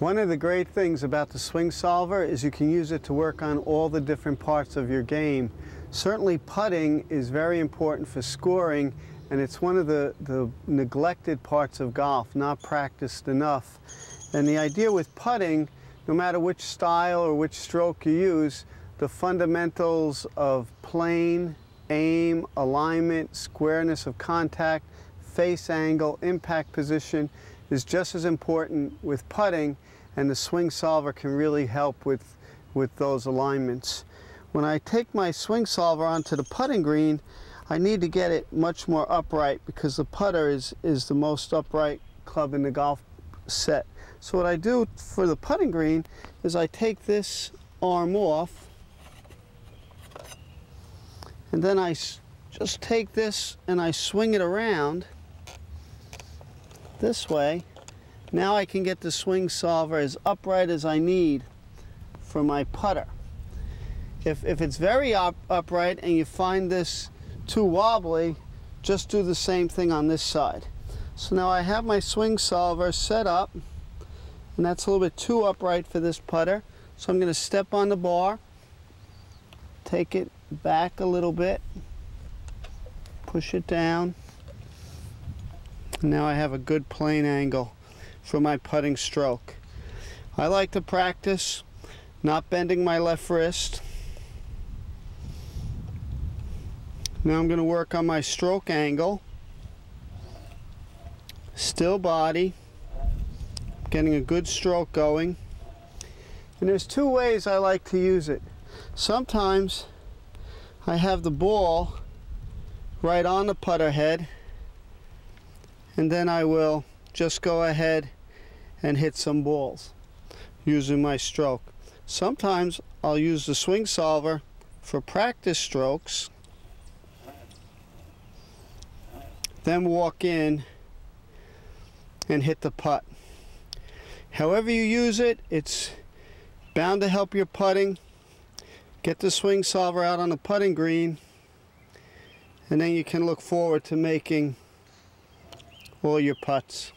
One of the great things about the swing solver is you can use it to work on all the different parts of your game. Certainly putting is very important for scoring and it's one of the, the neglected parts of golf, not practiced enough. And the idea with putting, no matter which style or which stroke you use, the fundamentals of plane, aim, alignment, squareness of contact, face angle, impact position is just as important with putting and the swing solver can really help with, with those alignments. When I take my swing solver onto the putting green, I need to get it much more upright because the putter is, is the most upright club in the golf set. So what I do for the putting green is I take this arm off and then I just take this and I swing it around this way now I can get the swing solver as upright as I need for my putter. If, if it's very up, upright and you find this too wobbly, just do the same thing on this side. So now I have my swing solver set up and that's a little bit too upright for this putter. So I'm going to step on the bar, take it back a little bit, push it down. Now I have a good plane angle for my putting stroke. I like to practice not bending my left wrist. Now I'm going to work on my stroke angle. Still body. Getting a good stroke going. And there's two ways I like to use it. Sometimes I have the ball right on the putter head and then I will just go ahead and hit some balls using my stroke. Sometimes I'll use the swing solver for practice strokes, then walk in and hit the putt. However you use it, it's bound to help your putting. Get the swing solver out on the putting green and then you can look forward to making all your putts.